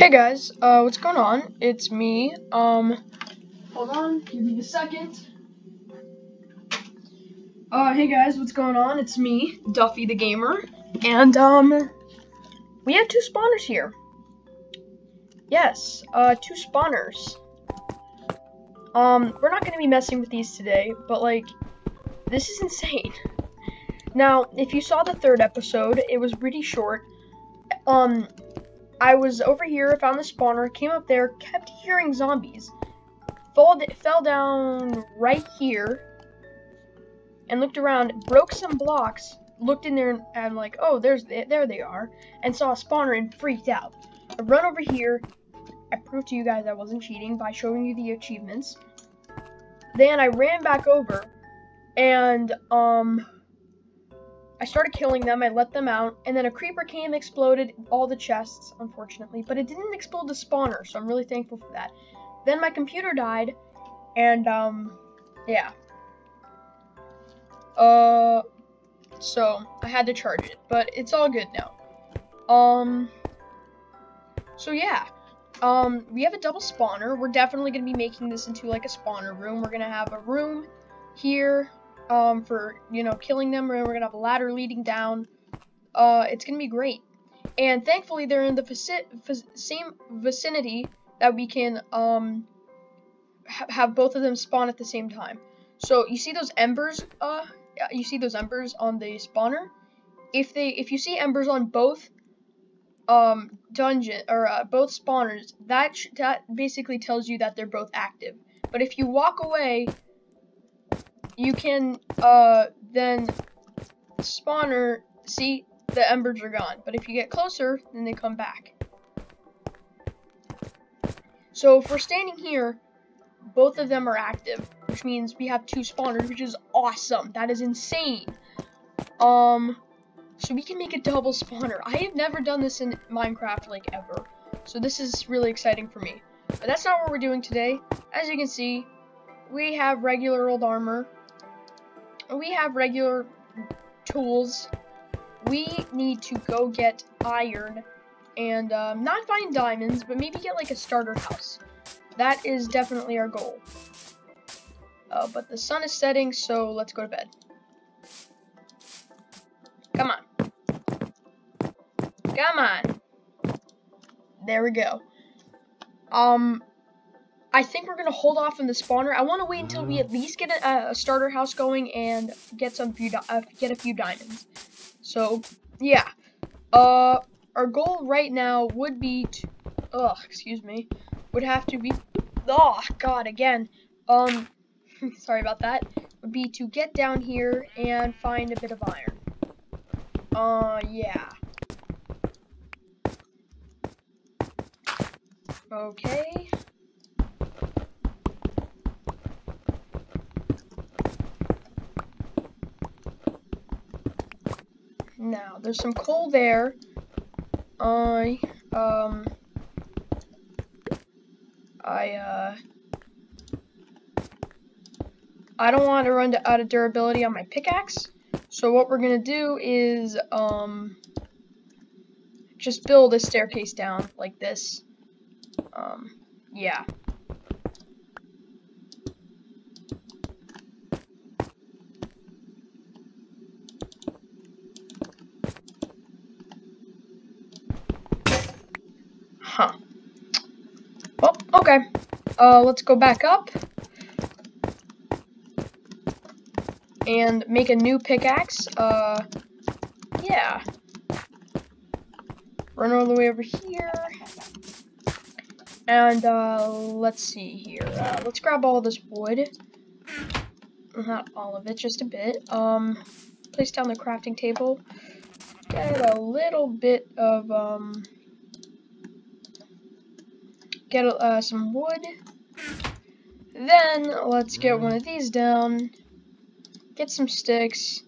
Hey guys, uh, what's going on? It's me. Um, hold on, give me a second. Uh, hey guys, what's going on? It's me, Duffy the Gamer, and um, we have two spawners here. Yes, uh, two spawners. Um, we're not gonna be messing with these today, but like, this is insane. Now, if you saw the third episode, it was pretty short. Um, I was over here, found the spawner, came up there, kept hearing zombies. Fell down right here, and looked around, broke some blocks, looked in there, and like, oh, there's there they are, and saw a spawner and freaked out. I run over here. I proved to you guys I wasn't cheating by showing you the achievements. Then I ran back over, and um, I started killing them, I let them out, and then a creeper came, exploded all the chests, unfortunately, but it didn't explode the spawner, so I'm really thankful for that. Then my computer died, and, um, yeah. Uh, so, I had to charge it, but it's all good now. Um, so yeah. Um, we have a double spawner. We're definitely going to be making this into, like, a spawner room. We're going to have a room here, um, for, you know, killing them, and we're gonna have a ladder leading down. Uh, it's gonna be great. And thankfully, they're in the same vicinity that we can, um, ha have both of them spawn at the same time. So, you see those embers, uh, you see those embers on the spawner? If they, if you see embers on both, um, dungeon, or, uh, both spawners, that, that basically tells you that they're both active. But if you walk away you can uh, then spawner see the embers are gone. But if you get closer, then they come back. So if we're standing here, both of them are active, which means we have two spawners, which is awesome. That is insane. Um, so we can make a double spawner. I have never done this in Minecraft, like, ever. So this is really exciting for me. But that's not what we're doing today. As you can see, we have regular old armor we have regular tools. We need to go get iron and um, not find diamonds, but maybe get like a starter house. That is definitely our goal. Uh, but the sun is setting, so let's go to bed. Come on. Come on. There we go. Um, I think we're gonna hold off on the spawner. I want to wait until we at least get a, a, starter house going and get some few uh, get a few diamonds. So yeah, uh, our goal right now would be to, excuse me, would have to be, oh god, again, um, sorry about that, would be to get down here and find a bit of iron. Uh, yeah. Okay. Now, there's some coal there. I, um, I, uh, I don't want to run out of durability on my pickaxe. So what we're going to do is, um, just build a staircase down like this. Um, yeah. Huh. Oh, okay. Uh, let's go back up. And make a new pickaxe. Uh, yeah. Run all the way over here. And, uh, let's see here. Uh, let's grab all this wood. Not all of it, just a bit. Um, place down the crafting table. Get a little bit of, um, get uh, some wood. Then let's get one of these down. Get some sticks.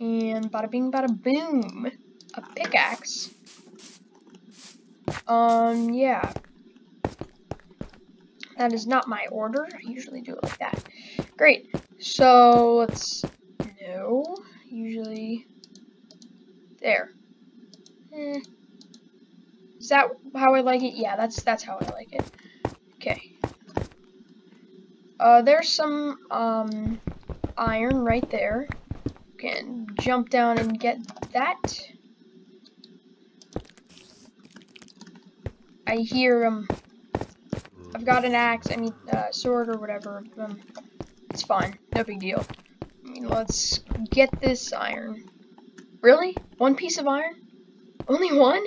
And bada bing bada boom. A pickaxe. Um, yeah. That is not my order. I usually do it like that. Great. So, let's... No. Usually... There. Eh. Is that how I like it? Yeah, that's that's how I like it. Uh, there's some um, iron right there. Can jump down and get that. I hear um. I've got an axe. I mean, uh, sword or whatever. Um, it's fine. No big deal. I mean, let's get this iron. Really? One piece of iron? Only one?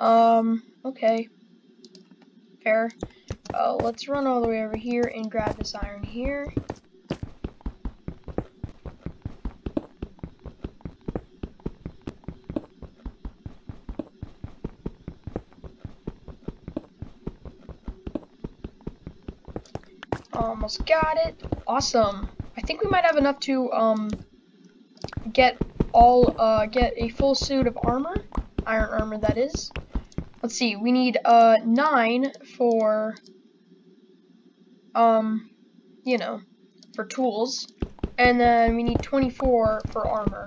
Um, okay. Fair. Uh, let's run all the way over here and grab this iron here. Almost got it. Awesome. I think we might have enough to, um, get all, uh, get a full suit of armor. Iron armor, that is. Let's see, we need, uh, nine for, um, you know, for tools. And then we need 24 for armor.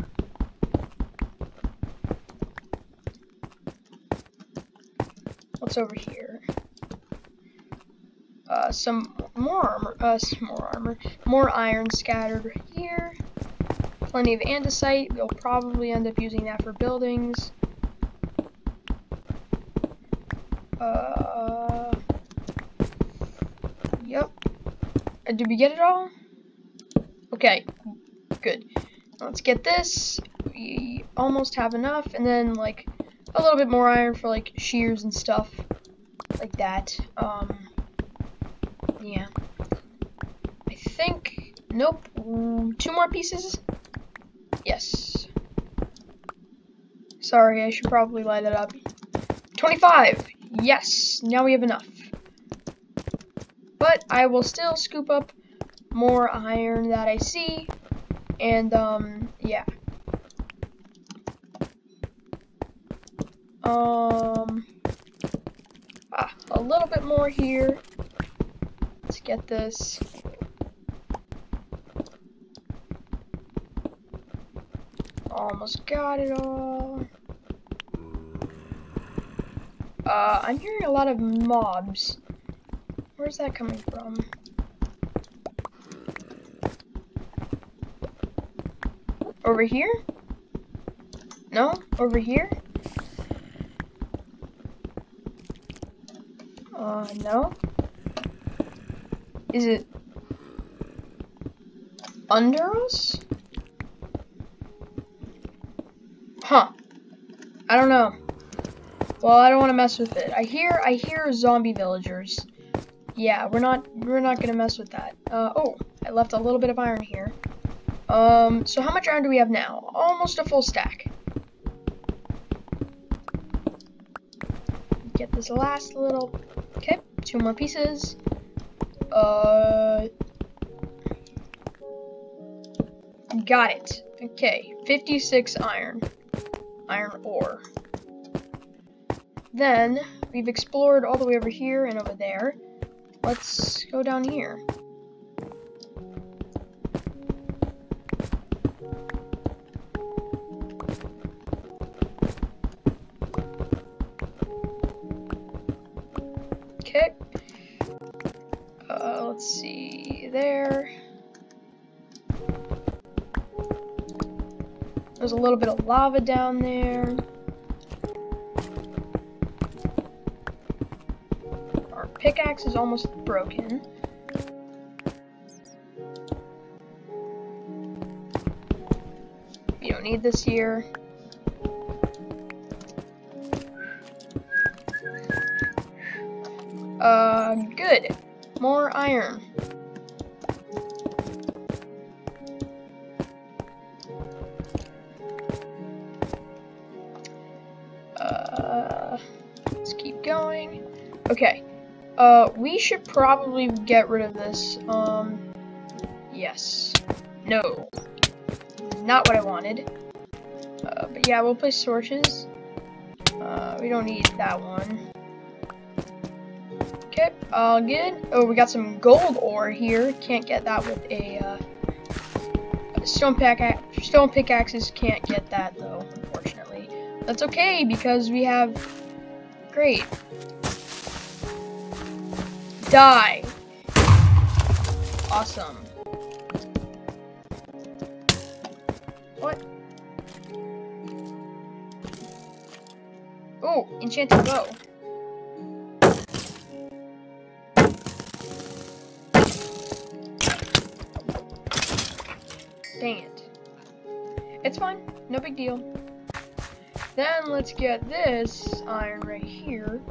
What's over here? Uh, some more armor, uh, some more armor, more iron scattered here. Plenty of andesite. We'll probably end up using that for buildings. Uh, yep. Uh, did we get it all? Okay, good. Let's get this. We almost have enough, and then like a little bit more iron for like shears and stuff like that. Um, yeah. I think, nope, two more pieces? Yes. Sorry, I should probably light it up. 25! Yes, now we have enough. But I will still scoop up more iron that I see, and, um, yeah. Um, ah, a little bit more here. Let's get this. Almost got it all. Uh, I'm hearing a lot of mobs. Where's that coming from? Over here? No? Over here? Uh, no? Is it under us? Huh. I don't know. Well, I don't want to mess with it. I hear I hear zombie villagers. Yeah, we're not we're not gonna mess with that. Uh, oh, I left a little bit of iron here. Um, so how much iron do we have now? Almost a full stack. Get this last little. Okay, two more pieces. Uh, got it. Okay, 56 iron. Iron ore. Then, we've explored all the way over here and over there. Let's go down here. Okay. Uh, let's see there. There's a little bit of lava down there. Pickaxe is almost broken. You don't need this here. Uh, good. More iron. Uh, let's keep going. Okay. Uh, we should probably get rid of this. Um, yes. No. Not what I wanted. Uh, but yeah, we'll place torches. Uh, we don't need that one. Okay, all good. Oh, we got some gold ore here. Can't get that with a, uh, stone pickaxe. Stone pickaxes can't get that, though, unfortunately. That's okay, because we have Great. Die. Awesome. What? Oh, enchanted bow. Dang it. It's fine. No big deal. Then let's get this iron right here.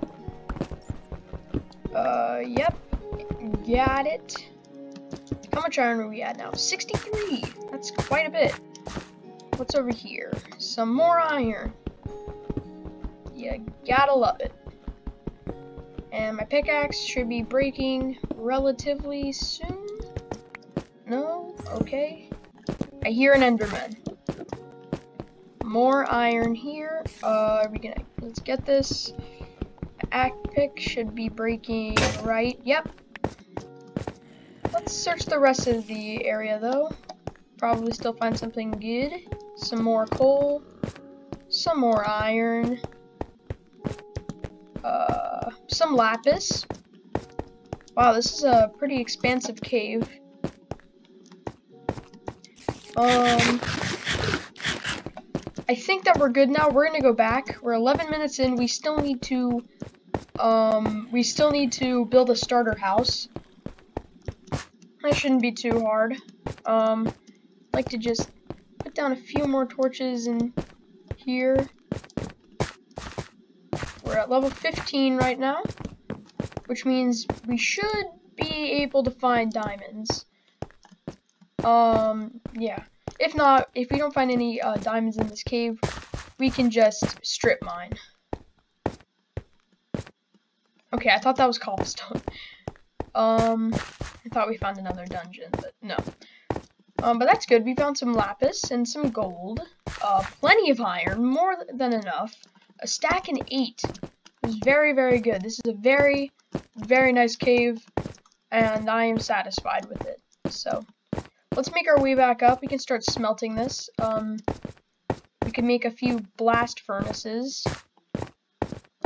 Uh, yep. Got it. How much iron are we at now? 63! That's quite a bit. What's over here? Some more iron. You gotta love it. And my pickaxe should be breaking relatively soon. No? Okay. I hear an enderman. More iron here. Uh, are we gonna, let's get this. Act pick should be breaking right. Yep. Let's search the rest of the area though. Probably still find something good. Some more coal. Some more iron. Uh, some lapis. Wow, this is a pretty expansive cave. Um, I think that we're good now. We're gonna go back. We're 11 minutes in. We still need to, um, we still need to build a starter house. That shouldn't be too hard. Um, I'd like to just put down a few more torches in here. We're at level 15 right now, which means we should be able to find diamonds. Um, yeah. If not, if we don't find any uh, diamonds in this cave, we can just strip mine. Okay, I thought that was cobblestone. Um, I thought we found another dungeon, but no. Um, but that's good. We found some lapis and some gold. Uh, plenty of iron, more than enough. A stack and eight. Is very, very good. This is a very, very nice cave, and I am satisfied with it. So, let's make our way back up. We can start smelting this. Um, we can make a few blast furnaces.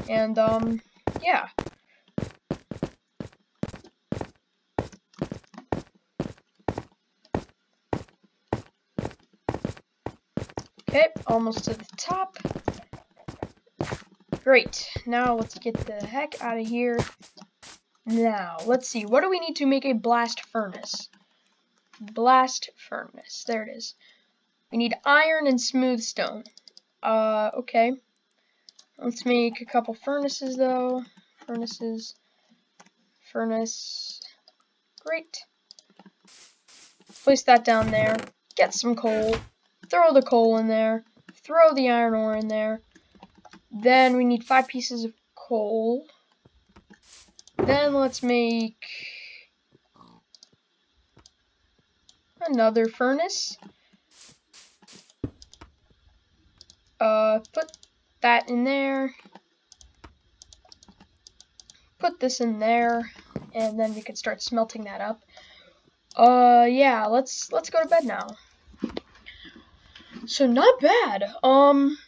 And, um, yeah. Okay, almost to the top. Great. Now let's get the heck out of here. Now, let's see. What do we need to make a blast furnace? Blast furnace. There it is. We need iron and smooth stone. Uh, okay. Let's make a couple furnaces, though. Furnaces. Furnace. Great. Place that down there. Get some coal throw the coal in there, throw the iron ore in there. Then we need five pieces of coal. Then let's make another furnace. Uh, put that in there. Put this in there, and then we can start smelting that up. Uh, yeah, let's let's go to bed now. So not bad. Um,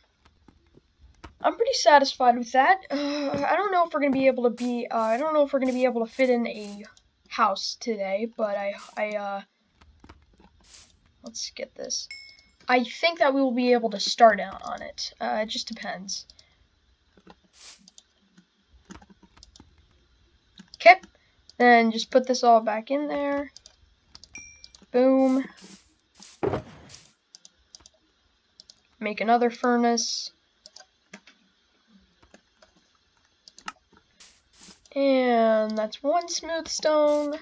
I'm pretty satisfied with that. Uh, I don't know if we're gonna be able to be. Uh, I don't know if we're gonna be able to fit in a house today, but I, I, uh, let's get this. I think that we will be able to start out on it. Uh, it just depends. Okay, then just put this all back in there. Boom. Make another furnace. And that's one smooth stone.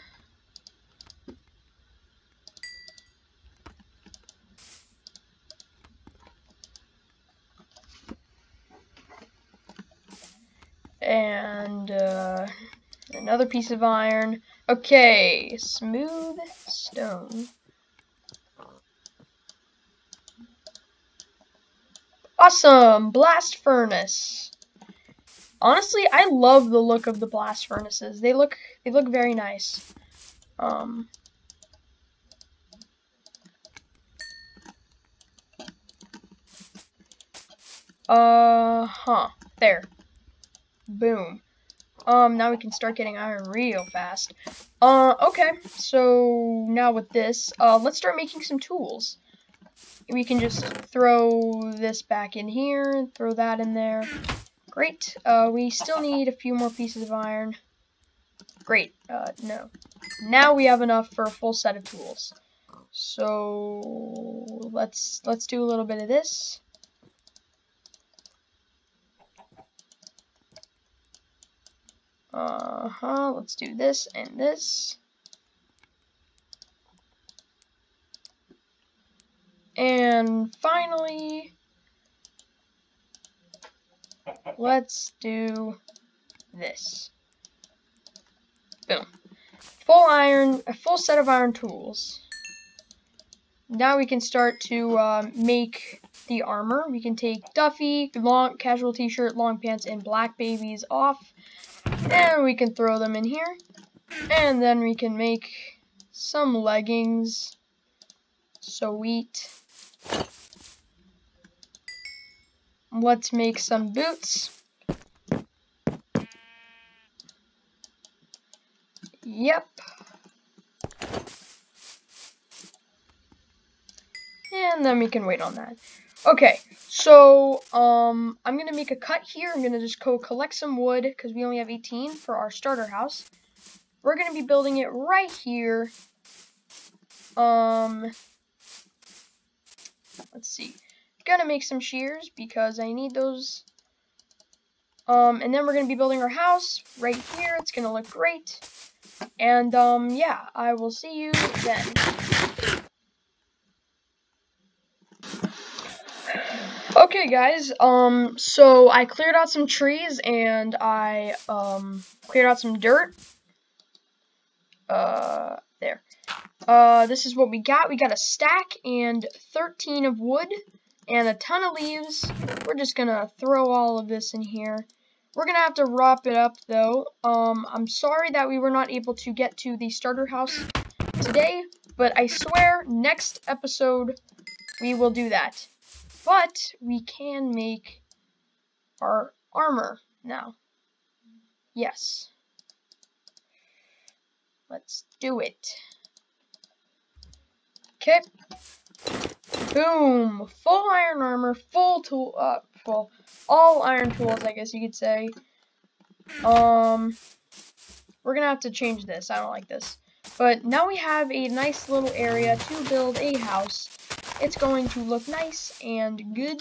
And uh, another piece of iron. Okay, smooth stone. Awesome! Blast furnace. Honestly, I love the look of the blast furnaces. They look they look very nice. Um Uh huh. There. Boom. Um, now we can start getting iron real fast. Uh, okay, so now with this, uh, let's start making some tools. We can just throw this back in here, throw that in there. Great. Uh, we still need a few more pieces of iron. Great. Uh, no. Now we have enough for a full set of tools. So let's let's do a little bit of this. Uh-huh, let's do this and this. And finally, let's do this. Boom. Full iron, a full set of iron tools. Now we can start to uh, make the armor. We can take Duffy, long casual t-shirt, long pants, and black babies off. And we can throw them in here. And then we can make some leggings. So sweet. Let's make some boots. Yep. And then we can wait on that. Okay, so um, I'm going to make a cut here. I'm going to just go collect some wood because we only have 18 for our starter house. We're going to be building it right here. Um, let's see. Gonna make some shears because I need those. Um, and then we're to be building our house right here. It's to look great. And, um, yeah, I will see you then. Okay, guys, um, so I cleared out some trees and I, um, cleared out some dirt. Uh. Uh, this is what we got. We got a stack and 13 of wood and a ton of leaves. We're just gonna throw all of this in here. We're gonna have to wrap it up, though. Um, I'm sorry that we were not able to get to the starter house today, but I swear, next episode, we will do that. But we can make our armor now. Yes. Let's do it. Okay. Boom. Full iron armor, full tool, uh, full, all iron tools, I guess you could say. Um, we're gonna have to change this. I don't like this. But now we have a nice little area to build a house it's going to look nice and good.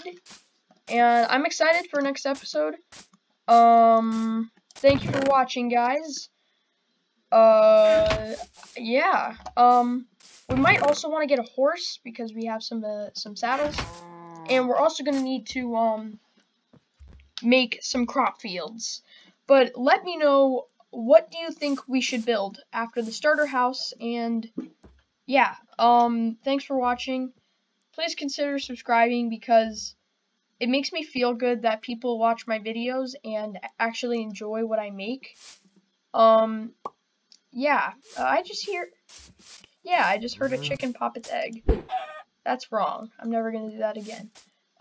And I'm excited for next episode. Um, thank you for watching, guys. Uh, yeah. Um, we might also want to get a horse because we have some uh, some saddles, and we're also gonna need to um make some crop fields. But let me know what do you think we should build after the starter house and yeah um thanks for watching please consider subscribing because it makes me feel good that people watch my videos and actually enjoy what I make. Um, yeah, I just hear, yeah, I just heard a chicken pop its egg. That's wrong. I'm never going to do that again.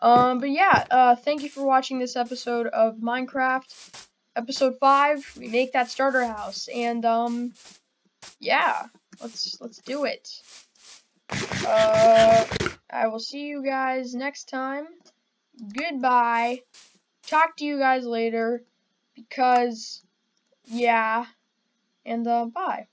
Um, but yeah, uh, thank you for watching this episode of Minecraft, episode 5. We make that starter house, and, um, yeah, let's, let's do it. Uh... I will see you guys next time. Goodbye. Talk to you guys later because, yeah, and uh, bye.